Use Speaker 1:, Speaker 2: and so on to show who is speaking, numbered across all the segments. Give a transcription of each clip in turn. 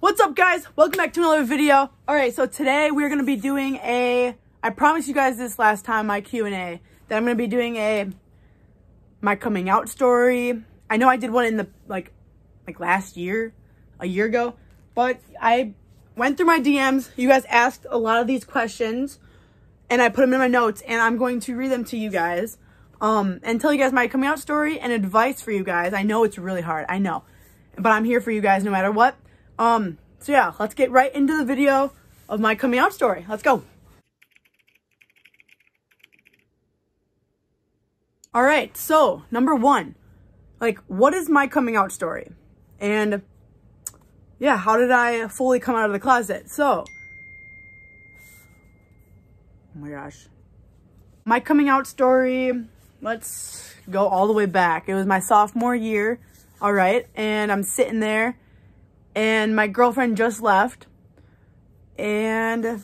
Speaker 1: What's up guys? Welcome back to another video. All right, so today we're to be doing a, I promised you guys this last time, my Q&A, that I'm to be doing a, my coming out story. I know I did one in the, like, like last year, a year ago, but I went through my DMs. You guys asked a lot of these questions and I put them in my notes and I'm going to read them to you guys um, and tell you guys my coming out story and advice for you guys. I know it's really hard. I know but I'm here for you guys no matter what. Um, so yeah, let's get right into the video of my coming out story. Let's go. All right, so number one, like, what is my coming out story? And yeah, how did I fully come out of the closet? So, oh my gosh. My coming out story, let's go all the way back. It was my sophomore year all right. And I'm sitting there and my girlfriend just left. And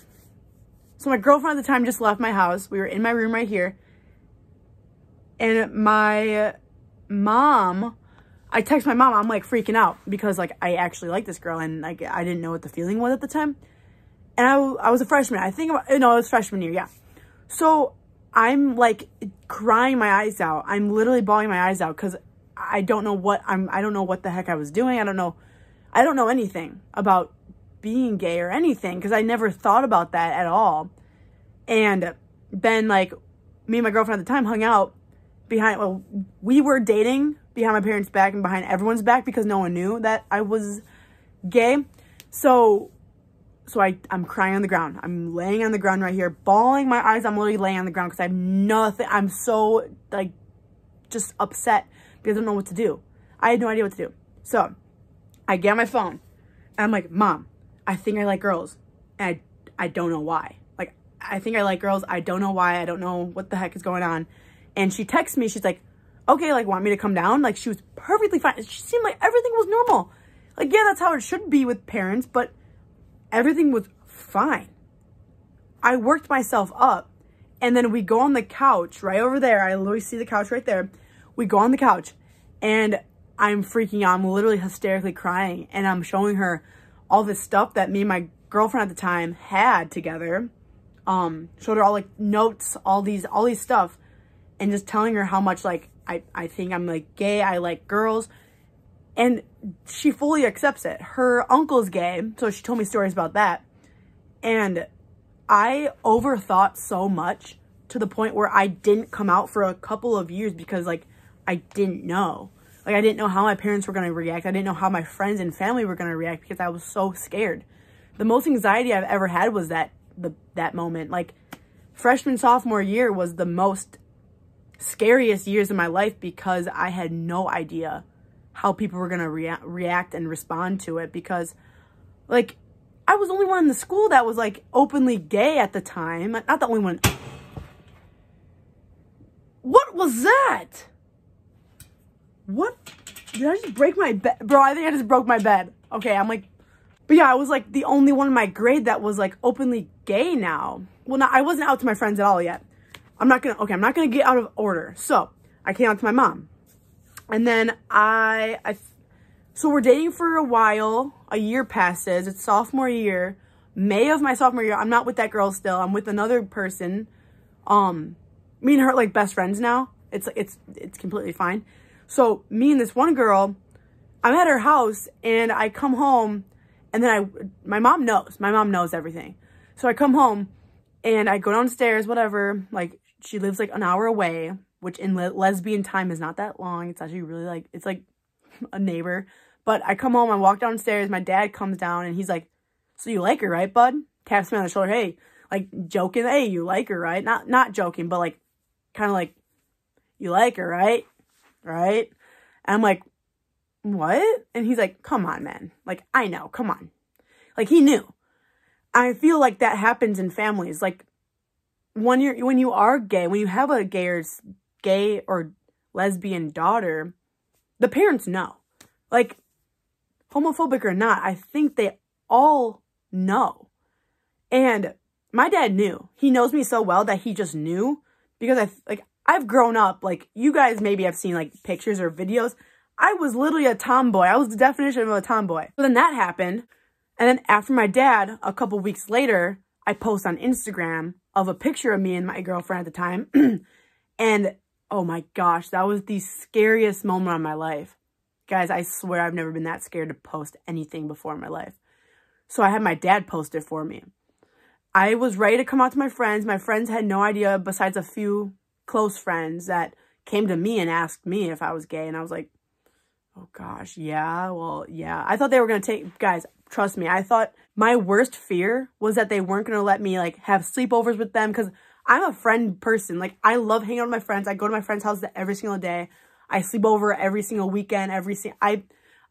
Speaker 1: so my girlfriend at the time just left my house. We were in my room right here. And my mom, I text my mom, I'm like freaking out because like I actually like this girl and like I didn't know what the feeling was at the time. And I, I was a freshman. I think, no, it was freshman year. Yeah. So I'm like crying my eyes out. I'm literally bawling my eyes out because I don't know what I'm, I don't know what the heck I was doing. I don't know, I don't know anything about being gay or anything because I never thought about that at all. And then like me and my girlfriend at the time hung out behind, well, we were dating behind my parents' back and behind everyone's back because no one knew that I was gay. So, so I, I'm crying on the ground. I'm laying on the ground right here, bawling my eyes. I'm literally laying on the ground because I have nothing. I'm so like just upset because I don't know what to do. I had no idea what to do. So I get on my phone and I'm like, Mom, I think I like girls. And I, I don't know why. Like, I think I like girls. I don't know why. I don't know what the heck is going on. And she texts me. She's like, okay, like, want me to come down? Like, she was perfectly fine. She seemed like everything was normal. Like, yeah, that's how it should be with parents, but everything was fine. I worked myself up and then we go on the couch right over there. I literally see the couch right there. We go on the couch and I'm freaking out. I'm literally hysterically crying and I'm showing her all this stuff that me and my girlfriend at the time had together. Um, showed her all like notes, all these, all these stuff and just telling her how much like I, I think I'm like gay. I like girls and she fully accepts it. Her uncle's gay. So she told me stories about that. And I overthought so much to the point where I didn't come out for a couple of years because like I didn't know. Like, I didn't know how my parents were going to react. I didn't know how my friends and family were going to react because I was so scared. The most anxiety I've ever had was that, the, that moment. Like, freshman, sophomore year was the most scariest years of my life because I had no idea how people were going to rea react and respond to it because, like, I was the only one in the school that was, like, openly gay at the time. Not the only one. What was that? What? Did I just break my bed? Bro, I think I just broke my bed. Okay, I'm like, but yeah, I was like the only one in my grade that was like openly gay now. Well, not, I wasn't out to my friends at all yet. I'm not gonna, okay, I'm not gonna get out of order. So, I came out to my mom. And then I, I, so we're dating for a while. A year passes. It's sophomore year. May of my sophomore year. I'm not with that girl still. I'm with another person. Um, me and her like best friends now. It's, it's, it's completely fine. So me and this one girl, I'm at her house and I come home and then I, my mom knows, my mom knows everything. So I come home and I go downstairs, whatever, like she lives like an hour away, which in le lesbian time is not that long. It's actually really like, it's like a neighbor. But I come home, I walk downstairs, my dad comes down and he's like, so you like her, right, bud? Taps me on the shoulder, hey, like joking, hey, you like her, right? Not, not joking, but like, kind of like, you like her, right? Right? And I'm like, what? And he's like, come on, man. Like, I know, come on. Like, he knew. I feel like that happens in families. Like, when you're, when you are gay, when you have a gay or, gay or lesbian daughter, the parents know. Like, homophobic or not, I think they all know. And my dad knew. He knows me so well that he just knew because I, like, I've grown up, like, you guys maybe have seen, like, pictures or videos. I was literally a tomboy. I was the definition of a tomboy. So then that happened. And then after my dad, a couple weeks later, I post on Instagram of a picture of me and my girlfriend at the time. and oh my gosh, that was the scariest moment of my life. Guys, I swear I've never been that scared to post anything before in my life. So I had my dad post it for me. I was ready to come out to my friends. My friends had no idea besides a few close friends that came to me and asked me if I was gay. And I was like, oh gosh, yeah, well, yeah. I thought they were going to take, guys, trust me. I thought my worst fear was that they weren't going to let me like have sleepovers with them because I'm a friend person. Like I love hanging out with my friends. I go to my friend's house every single day. I sleep over every single weekend, every single, I,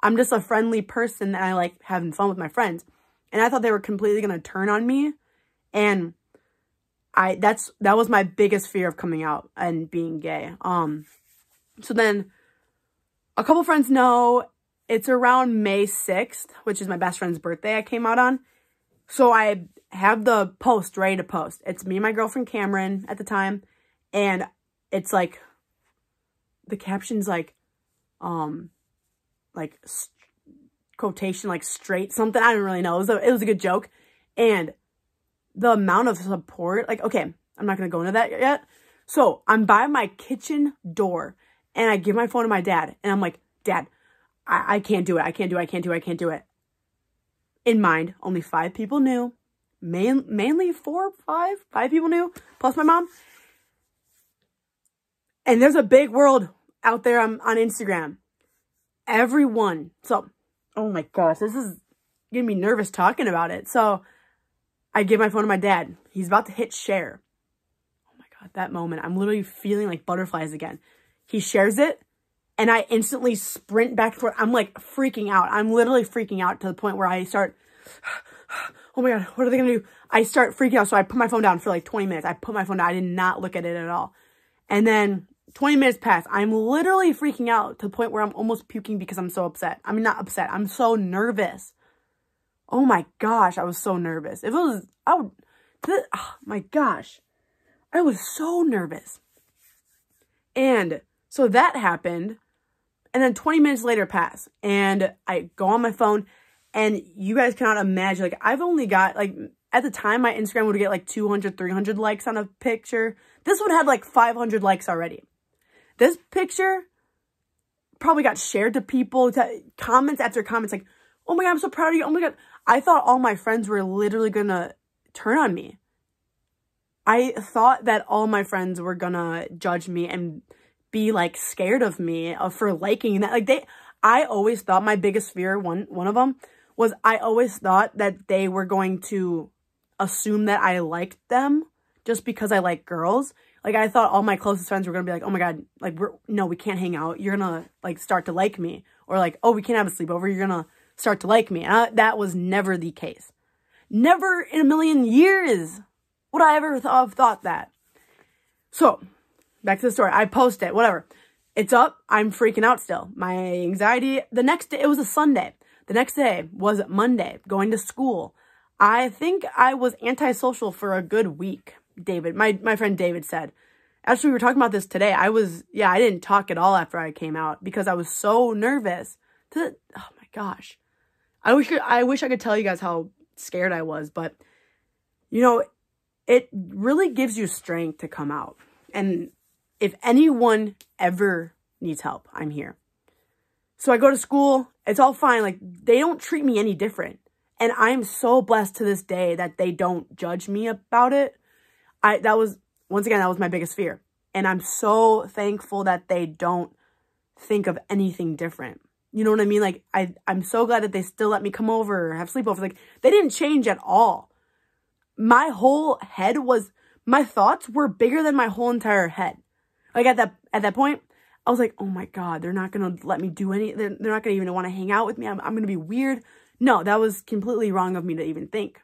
Speaker 1: I'm just a friendly person and I like having fun with my friends. And I thought they were completely going to turn on me. And I, that's, that was my biggest fear of coming out and being gay. Um, so then a couple friends know it's around May 6th, which is my best friend's birthday I came out on. So I have the post ready to post. It's me and my girlfriend Cameron at the time. And it's like the caption's like, um, like quotation, like straight something. I don't really know. It was a, it was a good joke. And the amount of support, like, okay, I'm not going to go into that yet. So I'm by my kitchen door and I give my phone to my dad and I'm like, dad, I, I can't do it. I can't do it. I can't do it. I can't do it. In mind, only five people knew. Main, mainly four, five, five people knew, plus my mom. And there's a big world out there on, on Instagram. Everyone. So, oh my gosh, this is getting me nervous talking about it. So, I give my phone to my dad. He's about to hit share. Oh my God, that moment. I'm literally feeling like butterflies again. He shares it and I instantly sprint back for I'm like freaking out. I'm literally freaking out to the point where I start, oh my God, what are they going to do? I start freaking out. So I put my phone down for like 20 minutes. I put my phone down. I did not look at it at all. And then 20 minutes pass. I'm literally freaking out to the point where I'm almost puking because I'm so upset. I'm not upset. I'm so nervous. Oh my gosh, I was so nervous. If it was, I would, oh my gosh. I was so nervous. And so that happened. And then 20 minutes later pass. And I go on my phone and you guys cannot imagine, like, I've only got, like, at the time, my Instagram would get, like, 200, 300 likes on a picture. This one had, like, 500 likes already. This picture probably got shared to people, to comments after comments, like, oh my God, I'm so proud of you. Oh my God. I thought all my friends were literally to turn on me. I thought that all my friends were to judge me and be, like, scared of me uh, for liking that. Like, they, I always thought my biggest fear, one, one of them, was I always thought that they were going to assume that I liked them just because I like girls. Like, I thought all my closest friends were to be like, oh my God, like, we're, no, we can't hang out. You're to, like, start to like me. Or like, oh, we can't have a sleepover. You're to start to like me. I, that was never the case. Never in a million years would I ever have thought that. So, back to the story. I post it, whatever. It's up. I'm freaking out still. My anxiety, the next day, it was a Sunday. The next day was Monday, going to school. I think I was antisocial for a good week. David, my, my friend David said. Actually, we were talking about this today. I was, yeah, I didn't talk at all after I came out because I was so nervous. To, oh my gosh. I wish, I wish I could tell you guys how scared I was, but you know, it really gives you strength to come out. And if anyone ever needs help, I'm here. So I go to school. It's all fine. Like, they don't treat me any different. And I'm so blessed to this day that they don't judge me about it. I that was once again that was my biggest fear. And I'm so thankful that they don't think of anything different. You know what I mean? Like I I'm so glad that they still let me come over, have sleepovers. Like they didn't change at all. My whole head was my thoughts were bigger than my whole entire head. Like at that at that point, I was like, "Oh my god, they're not going to let me do any they're, they're not going to even want to hang out with me. I'm I'm going to be weird." No, that was completely wrong of me to even think.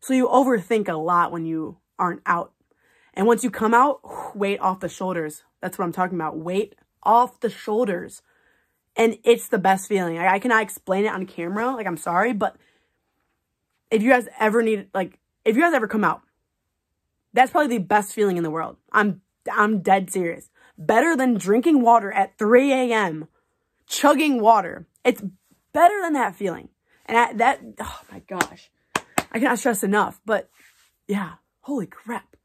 Speaker 1: So you overthink a lot when you aren't out. And once you come out, weight off the shoulders. That's what I'm talking about. Weight off the shoulders. And it's the best feeling. I, I cannot explain it on camera. Like, I'm sorry. But if you guys ever need, like, if you guys ever come out, that's probably the best feeling in the world. I'm, I'm dead serious. Better than drinking water at 3 a.m. chugging water. It's better than that feeling. And I, that, oh my gosh, I cannot stress enough. But yeah, holy crap.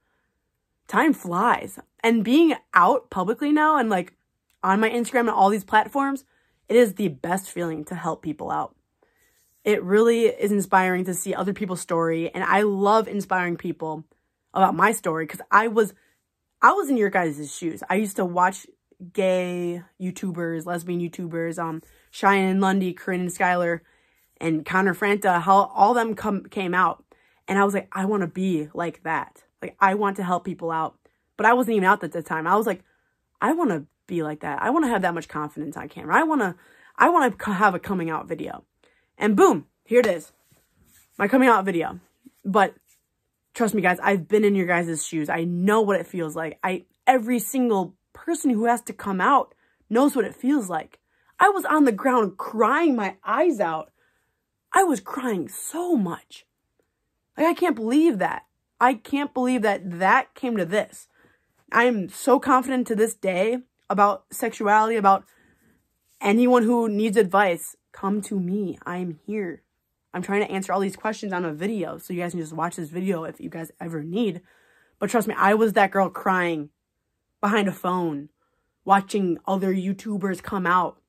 Speaker 1: Time flies. And being out publicly now and like on my Instagram and all these platforms, it is the best feeling to help people out. It really is inspiring to see other people's story. And I love inspiring people about my story because I was, I was in your guys' shoes. I used to watch gay YouTubers, lesbian YouTubers, um, Cheyenne Lundy, Corinne and Skylar, and Connor Franta, how all them come came out. And I was like, I want to be like that. Like, I want to help people out. But I wasn't even out at the time. I was like, I want to be like that. I want to have that much confidence on camera. I want to, I want to have a coming out video. And boom, here it is. My coming out video. But trust me, guys, I've been in your guys' shoes. I know what it feels like. I, every single person who has to come out knows what it feels like. I was on the ground crying my eyes out. I was crying so much. Like, I can't believe that. I can't believe that that came to this. I am so confident to this day about sexuality, about anyone who needs advice. Come to me. I am here. I'm trying to answer all these questions on a video so you guys can just watch this video if you guys ever need. But trust me, I was that girl crying behind a phone, watching other YouTubers come out.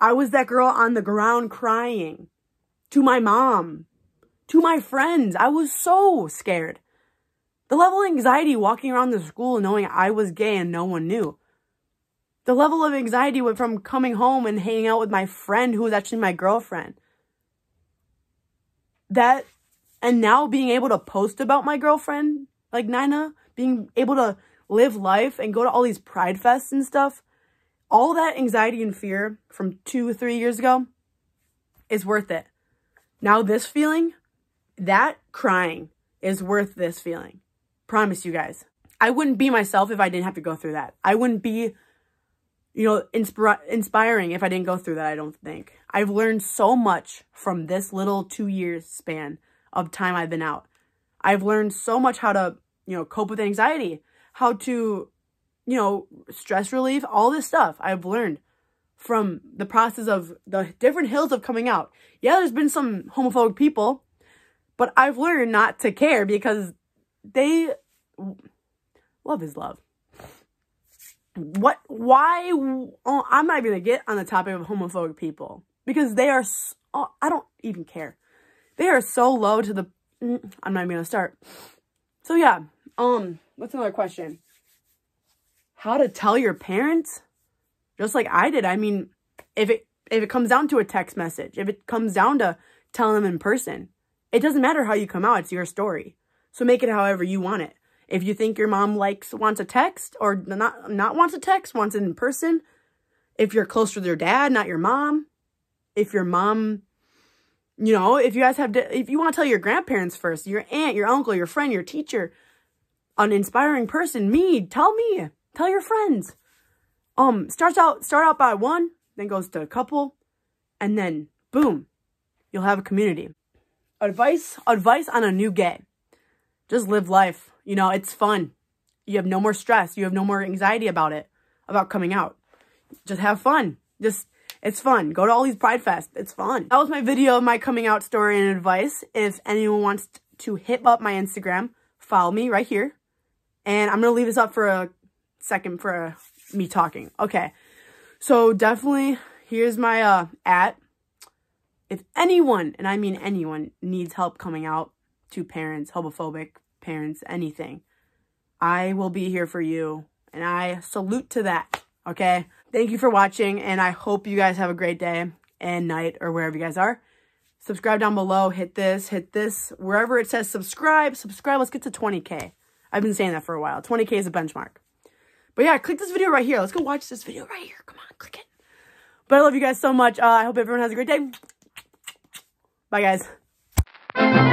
Speaker 1: I was that girl on the ground crying to my mom, to my friends. I was so scared. The level of anxiety walking around the school knowing I was gay and no one knew. The level of anxiety went from coming home and hanging out with my friend who was actually my girlfriend. That, and now being able to post about my girlfriend, like Nina, being able to live life and go to all these pride fests and stuff, all that anxiety and fear from two three years ago is worth it. Now this feeling, that crying is worth this feeling. Promise you guys. I wouldn't be myself if I didn't have to go through that. I wouldn't be, you know, inspira- inspiring if I didn't go through that, I don't think. I've learned so much from this little two years span of time I've been out. I've learned so much how to, you know, cope with anxiety, how to, you know, stress relief, all this stuff I've learned from the process of the different hills of coming out. Yeah, there's been some homophobic people, but I've learned not to care because they love is love. What? Why? Oh, I'm not even gonna get on the topic of homophobic people because they are. So, oh, I don't even care. They are so low to the. Mm, I'm not even gonna start. So yeah. Um. What's another question? How to tell your parents? Just like I did. I mean, if it if it comes down to a text message, if it comes down to telling them in person, it doesn't matter how you come out. It's your story. So make it however you want it. If you think your mom likes, wants a text or not, not wants a text, wants it in person. If you're close with your dad, not your mom. If your mom, you know, if you guys have, if you want to tell your grandparents first, your aunt, your uncle, your friend, your teacher, an inspiring person, me, tell me, tell your friends. Um, starts out, start out by one, then goes to a couple, and then boom, you'll have a community. Advice, advice on a new gay just live life. You know, it's fun. You have no more stress. You have no more anxiety about it, about coming out. Just have fun. Just, it's fun. Go to all these Pride Fest. It's fun. That was my video of my coming out story and advice. If anyone wants to hit up my Instagram, follow me right here. And I'm going to leave this up for a second for me talking. Okay. So definitely, here's my uh, at. If anyone, and I mean anyone, needs help coming out, to parents, homophobic parents, anything. I will be here for you. And I salute to that. Okay. Thank you for watching. And I hope you guys have a great day and night or wherever you guys are. Subscribe down below. Hit this, hit this. Wherever it says subscribe, subscribe. Let's get to 20K. I've been saying that for a while. 20K is a benchmark. But yeah, click this video right here. Let's go watch this video right here. Come on, click it. But I love you guys so much. Uh, I hope everyone has a great day. Bye, guys.